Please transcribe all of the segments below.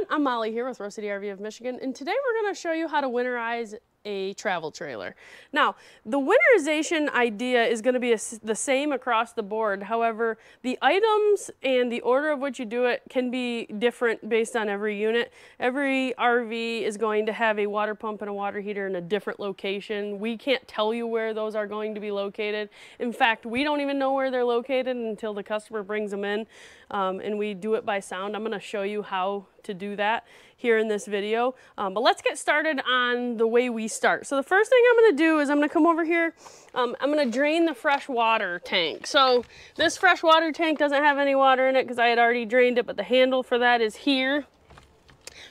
everyone, I'm Molly here with Rose City RV of Michigan, and today we're going to show you how to winterize a travel trailer. Now, the winterization idea is going to be a, the same across the board. However, the items and the order of which you do it can be different based on every unit. Every RV is going to have a water pump and a water heater in a different location. We can't tell you where those are going to be located. In fact, we don't even know where they're located until the customer brings them in um, and we do it by sound. I'm going to show you how to do that here in this video. Um, but let's get started on the way we start. So the first thing I'm going to do is I'm going to come over here. Um, I'm going to drain the fresh water tank. So this fresh water tank doesn't have any water in it because I had already drained it, but the handle for that is here.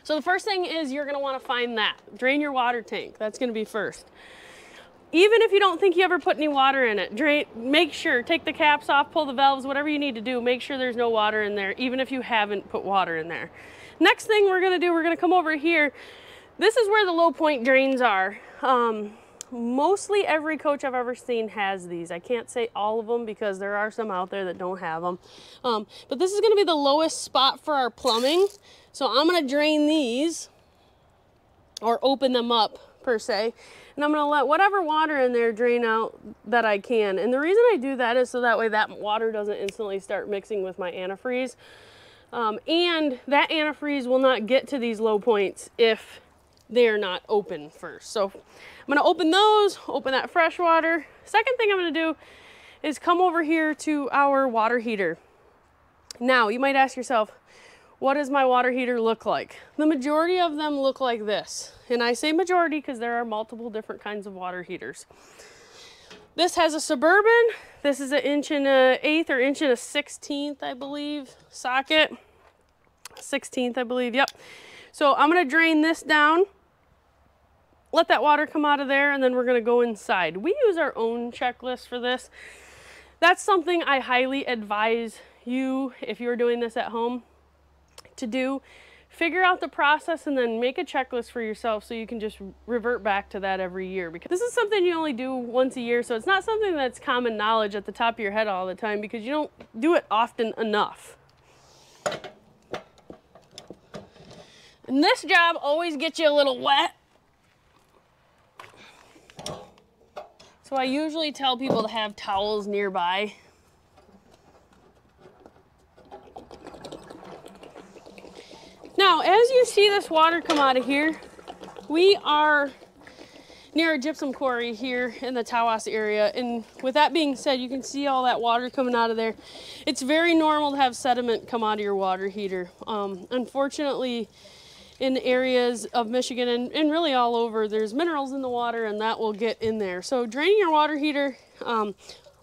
So the first thing is you're going to want to find that. Drain your water tank. That's going to be first even if you don't think you ever put any water in it, drain, make sure, take the caps off, pull the valves, whatever you need to do, make sure there's no water in there, even if you haven't put water in there. Next thing we're gonna do, we're gonna come over here. This is where the low point drains are. Um, mostly every coach I've ever seen has these. I can't say all of them because there are some out there that don't have them. Um, but this is gonna be the lowest spot for our plumbing. So I'm gonna drain these or open them up per se. And I'm gonna let whatever water in there drain out that I can. And the reason I do that is so that way that water doesn't instantly start mixing with my antifreeze. Um, and that antifreeze will not get to these low points if they're not open first. So I'm gonna open those, open that fresh water. Second thing I'm gonna do is come over here to our water heater. Now, you might ask yourself, what does my water heater look like? The majority of them look like this. And I say majority because there are multiple different kinds of water heaters. This has a Suburban. This is an inch and a eighth or inch and a 16th, I believe, socket. 16th, I believe, yep. So I'm gonna drain this down, let that water come out of there, and then we're gonna go inside. We use our own checklist for this. That's something I highly advise you, if you're doing this at home, to do. Figure out the process and then make a checklist for yourself so you can just revert back to that every year. Because this is something you only do once a year, so it's not something that's common knowledge at the top of your head all the time because you don't do it often enough. And this job always gets you a little wet. So I usually tell people to have towels nearby Now, as you see this water come out of here, we are near a gypsum quarry here in the Tawas area. And with that being said, you can see all that water coming out of there. It's very normal to have sediment come out of your water heater. Um, unfortunately, in areas of Michigan and, and, really all over, there's minerals in the water and that will get in there. So draining your water heater um,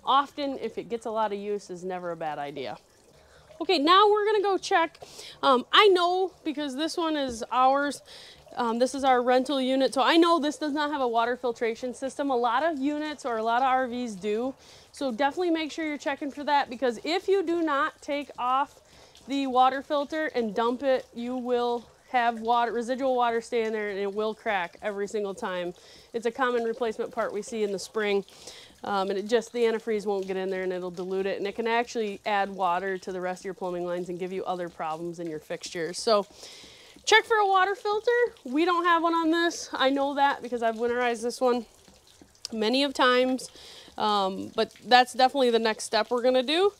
often, if it gets a lot of use, is never a bad idea. Okay, now we're gonna go check. Um, I know because this one is ours. Um, this is our rental unit, so I know this does not have a water filtration system. A lot of units or a lot of RVs do. So definitely make sure you're checking for that because if you do not take off the water filter and dump it, you will have water, residual water stay in there and it will crack every single time. It's a common replacement part we see in the spring. Um, and it just, the antifreeze won't get in there and it'll dilute it. And it can actually add water to the rest of your plumbing lines and give you other problems in your fixtures. So check for a water filter. We don't have one on this. I know that because I've winterized this one many of times. Um, but that's definitely the next step we're gonna do.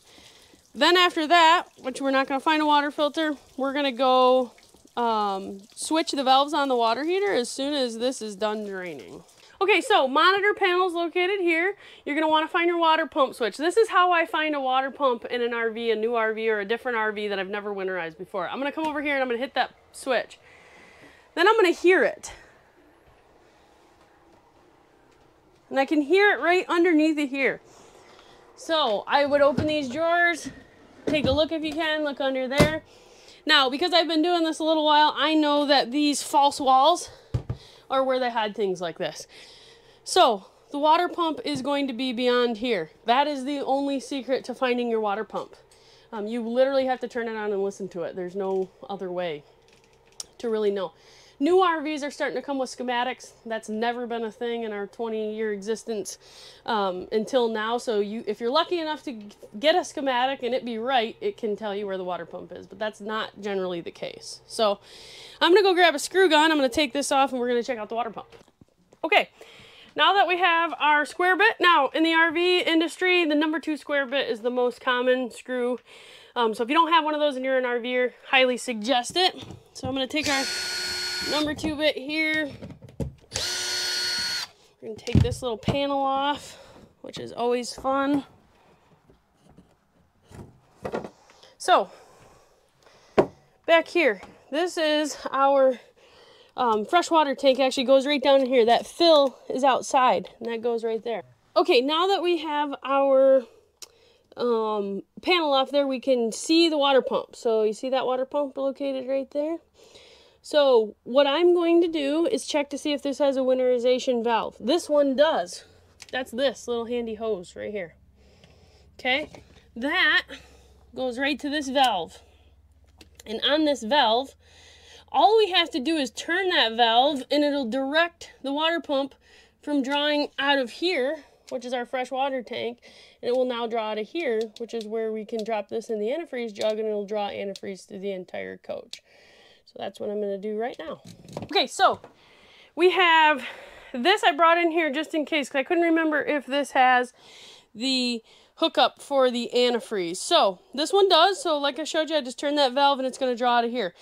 Then after that, which we're not gonna find a water filter, we're gonna go um, switch the valves on the water heater as soon as this is done draining. Okay, so monitor panels located here. You're gonna wanna find your water pump switch. This is how I find a water pump in an RV, a new RV, or a different RV that I've never winterized before. I'm gonna come over here and I'm gonna hit that switch. Then I'm gonna hear it. And I can hear it right underneath it here. So I would open these drawers, take a look if you can, look under there. Now, because I've been doing this a little while, I know that these false walls are where they had things like this. So the water pump is going to be beyond here. That is the only secret to finding your water pump. Um, you literally have to turn it on and listen to it. There's no other way to really know. New RVs are starting to come with schematics. That's never been a thing in our 20 year existence um, until now. So you, if you're lucky enough to get a schematic and it be right, it can tell you where the water pump is, but that's not generally the case. So I'm gonna go grab a screw gun. I'm gonna take this off and we're gonna check out the water pump. Okay, now that we have our square bit, now in the RV industry, the number two square bit is the most common screw. Um, so if you don't have one of those and you're an RVer, highly suggest it. So I'm gonna take our number two bit here. We're gonna take this little panel off, which is always fun. So, back here, this is our um, freshwater tank actually goes right down in here. That fill is outside, and that goes right there. Okay, now that we have our um, panel off there, we can see the water pump. So you see that water pump located right there? So what I'm going to do is check to see if this has a winterization valve. This one does. That's this little handy hose right here. Okay, that goes right to this valve. And on this valve, all we have to do is turn that valve and it'll direct the water pump from drawing out of here, which is our fresh water tank, and it will now draw out of here, which is where we can drop this in the antifreeze jug and it'll draw antifreeze to the entire coach. So that's what I'm going to do right now. Okay, so we have this I brought in here just in case because I couldn't remember if this has the hookup for the antifreeze. So this one does. So like I showed you, I just turn that valve and it's going to draw out of here.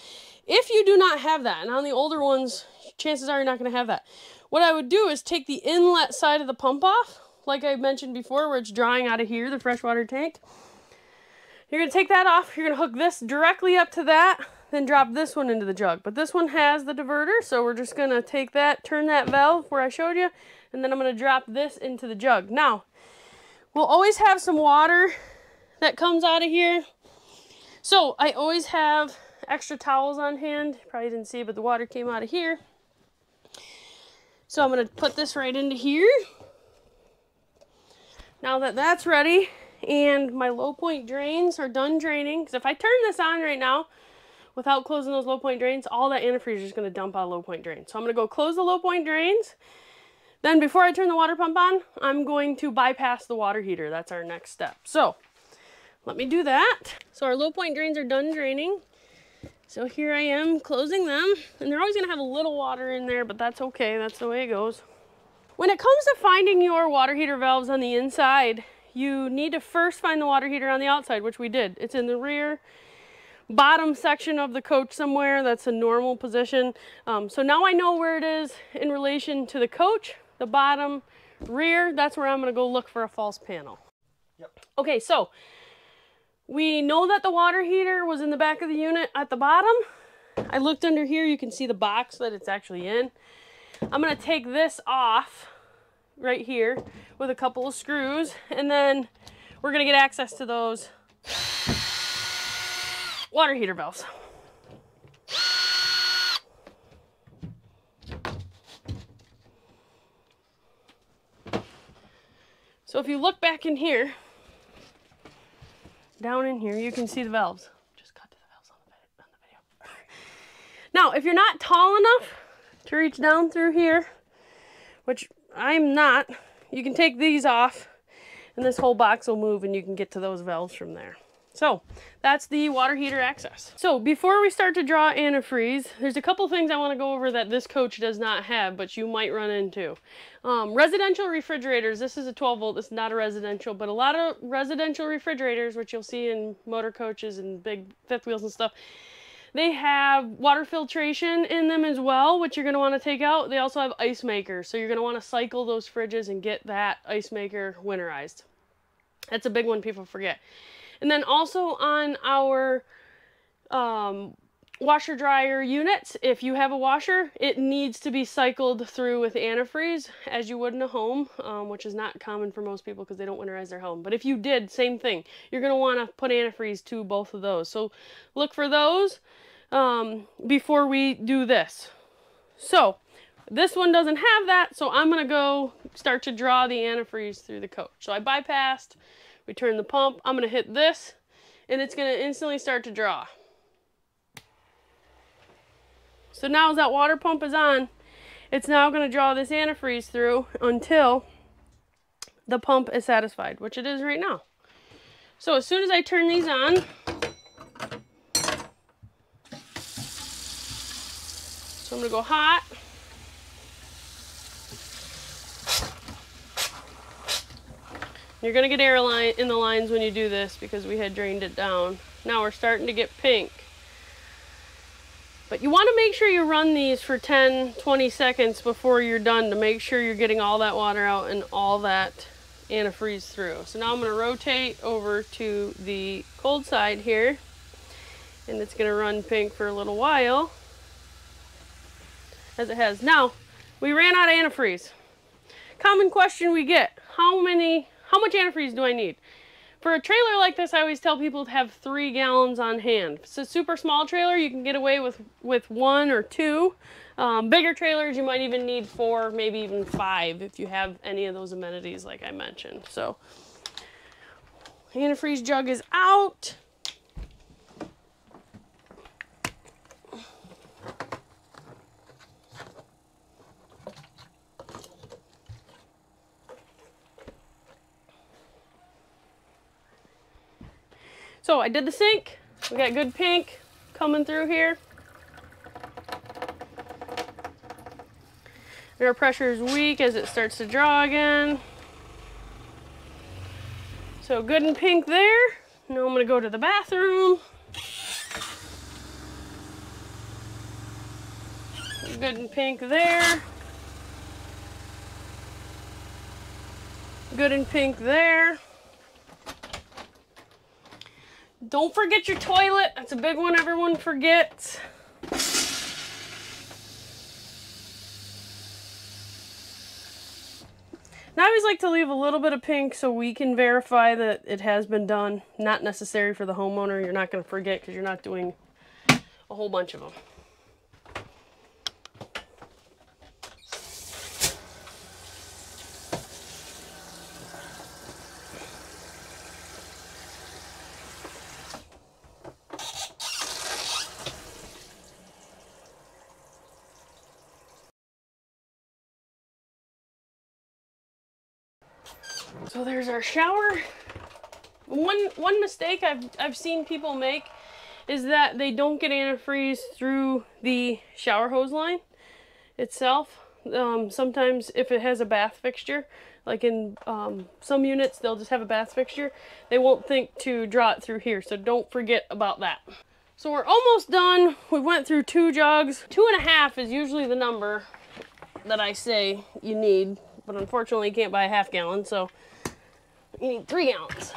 If you do not have that, and on the older ones, chances are you're not going to have that. What I would do is take the inlet side of the pump off, like I mentioned before, where it's drawing out of here, the freshwater tank. You're going to take that off. You're going to hook this directly up to that then drop this one into the jug. But this one has the diverter, so we're just gonna take that, turn that valve where I showed you, and then I'm gonna drop this into the jug. Now, we'll always have some water that comes out of here. So I always have extra towels on hand. Probably didn't see, but the water came out of here. So I'm gonna put this right into here. Now that that's ready, and my low point drains are done draining, because if I turn this on right now, without closing those low point drains, all that antifreeze is just going to dump out low point drain. So I'm going to go close the low point drains. Then before I turn the water pump on, I'm going to bypass the water heater. That's our next step. So let me do that. So our low point drains are done draining. So here I am closing them. And they're always going to have a little water in there, but that's okay. That's the way it goes. When it comes to finding your water heater valves on the inside, you need to first find the water heater on the outside, which we did. It's in the rear bottom section of the coach somewhere. That's a normal position. Um, so now I know where it is in relation to the coach, the bottom rear. That's where I'm going to go look for a false panel. Yep. Okay, so we know that the water heater was in the back of the unit at the bottom. I looked under here. You can see the box that it's actually in. I'm going to take this off right here with a couple of screws and then we're going to get access to those water heater valves. So if you look back in here, down in here, you can see the valves. Just cut to the valves on the, on the video. now, if you're not tall enough to reach down through here, which I'm not, you can take these off and this whole box will move and you can get to those valves from there. So that's the water heater access. So before we start to draw antifreeze, there's a couple things I want to go over that this coach does not have, but you might run into. Um, residential refrigerators, this is a 12 volt, this is not a residential, but a lot of residential refrigerators, which you'll see in motor coaches and big fifth wheels and stuff, they have water filtration in them as well, which you're going to want to take out. They also have ice makers, so you're going to want to cycle those fridges and get that ice maker winterized. That's a big one people forget. And then also on our um, washer dryer units, if you have a washer, it needs to be cycled through with antifreeze as you would in a home, um, which is not common for most people because they don't winterize their home. But if you did, same thing. You're going to want to put antifreeze to both of those. So look for those um, before we do this. So this one doesn't have that, so I'm going to go start to draw the antifreeze through the coach. So I bypassed we turn the pump. I'm going to hit this and it's going to instantly start to draw. So now as that water pump is on, it's now going to draw this antifreeze through until the pump is satisfied, which it is right now. So as soon as I turn these on, so I'm going to go hot. You're going to get air line in the lines when you do this because we had drained it down. Now we're starting to get pink. But you want to make sure you run these for 10, 20 seconds before you're done to make sure you're getting all that water out and all that antifreeze through. So now I'm to rotate over to the cold side here and it's going to run pink for a little while as it has. Now, we ran out of antifreeze. Common question we get, how many how much antifreeze do I need? For a trailer like this, I always tell people to have three gallons on hand. A super small trailer, you can get away with, with one or two. Um, bigger trailers, you might even need four, maybe even five if you have any of those amenities like I mentioned. So, antifreeze jug is out. So I did the sink. We got good pink coming through here. Air pressure is weak as it starts to draw again. So good and pink there. Now I'm gonna go to the bathroom. Good and pink there. Good and pink there. Don't forget your toilet. That's a big one everyone forgets. Now I always like to leave a little bit of pink so we can verify that it has been done. Not necessary for the homeowner. You're not going to forget because you're not doing a whole bunch of them. There's our shower. One one mistake I've I've seen people make is that they don't get antifreeze through the shower hose line itself. Um, sometimes if it has a bath fixture, like in um, some units, they'll just have a bath fixture. They won't think to draw it through here, so don't forget about that. So we're almost done. We went through two jugs. Two and a half is usually the number that I say you need, but unfortunately you can't buy a half gallon, so you need three gallons.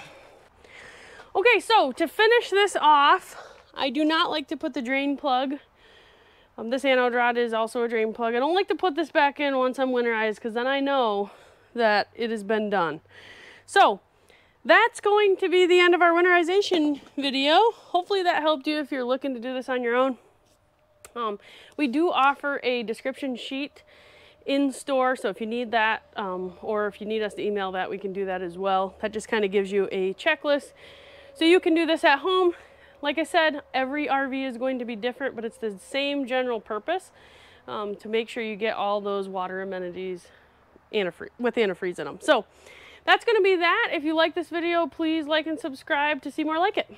Okay, so to finish this off, I do not like to put the drain plug. Um, this anode rod is also a drain plug. I don't like to put this back in once I'm winterized because then I know that it has been done. So that's going to be the end of our winterization video. Hopefully that helped you if you're looking to do this on your own. Um, we do offer a description sheet in store. So if you need that, um, or if you need us to email that, we can do that as well. That just kind of gives you a checklist. So you can do this at home. Like I said, every RV is going to be different, but it's the same general purpose um, to make sure you get all those water amenities antifreeze, with antifreeze in them. So that's going to be that. If you like this video, please like and subscribe to see more like it.